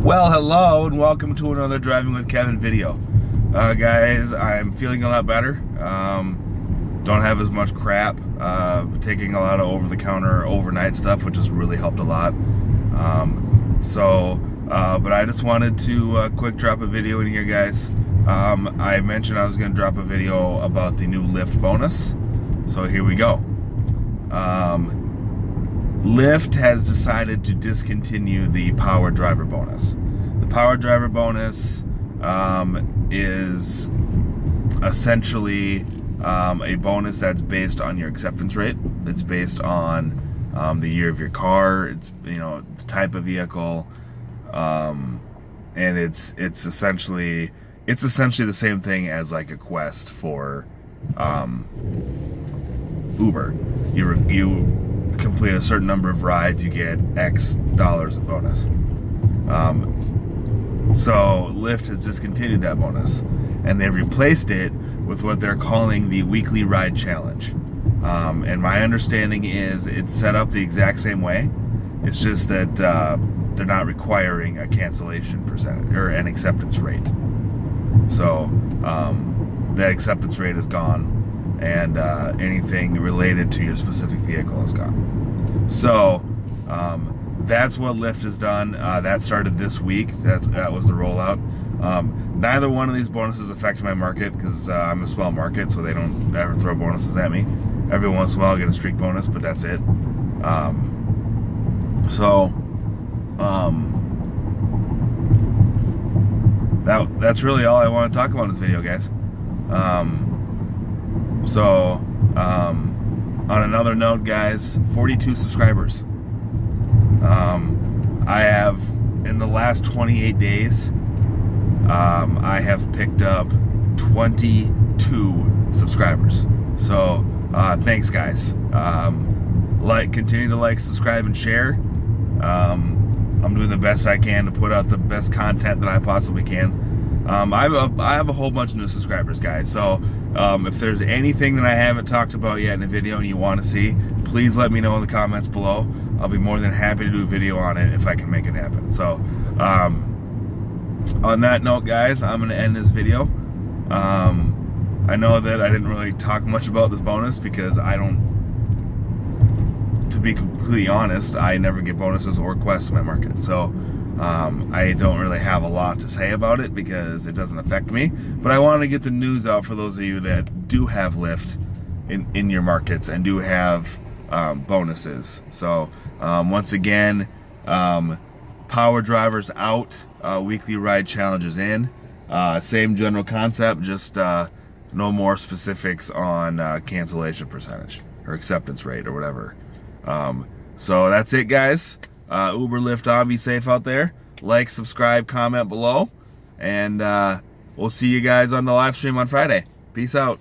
Well, hello and welcome to another Driving with Kevin video. Uh, guys, I'm feeling a lot better. Um, don't have as much crap. Uh, taking a lot of over-the-counter overnight stuff, which has really helped a lot. Um, so, uh, but I just wanted to uh, quick drop a video in here, guys. Um, I mentioned I was going to drop a video about the new Lyft bonus. So here we go. Um, Lyft has decided to discontinue the power driver bonus. The power driver bonus um, is essentially um, a bonus that's based on your acceptance rate. It's based on um, the year of your car. It's you know the type of vehicle, um, and it's it's essentially it's essentially the same thing as like a quest for um, Uber. You you complete a certain number of rides, you get X dollars of bonus. Um, so Lyft has discontinued that bonus, and they've replaced it with what they're calling the weekly ride challenge. Um, and my understanding is it's set up the exact same way. It's just that uh, they're not requiring a cancellation percentage or an acceptance rate. So um, that acceptance rate is gone and uh, anything related to your specific vehicle is gone. So um, that's what Lyft has done. Uh, that started this week. That's that was the rollout. Um, neither one of these bonuses affect my market because uh, I'm a small market, so they don't ever throw bonuses at me. Every once in a while, I get a streak bonus, but that's it. Um, so um, that that's really all I want to talk about in this video, guys. Um, so, um, on another note, guys, 42 subscribers. Um, I have, in the last 28 days, um, I have picked up 22 subscribers. So, uh, thanks, guys. Um, like, continue to like, subscribe, and share. Um, I'm doing the best I can to put out the best content that I possibly can. Um, I, have a, I have a whole bunch of new subscribers, guys. So um, if there's anything that I haven't talked about yet in a video and you want to see, please let me know in the comments below. I'll be more than happy to do a video on it if I can make it happen. So um, on that note, guys, I'm going to end this video. Um, I know that I didn't really talk much about this bonus because I don't to be completely honest, I never get bonuses or quests in my market. So um, I don't really have a lot to say about it because it doesn't affect me, but I want to get the news out for those of you that do have Lyft in, in your markets and do have um, bonuses. So um, once again, um, power drivers out, uh, weekly ride challenges in. Uh, same general concept, just uh, no more specifics on uh, cancellation percentage or acceptance rate or whatever. Um, so that's it, guys. Uh, Uber, Lyft on. Be safe out there. Like, subscribe, comment below. And uh, we'll see you guys on the live stream on Friday. Peace out.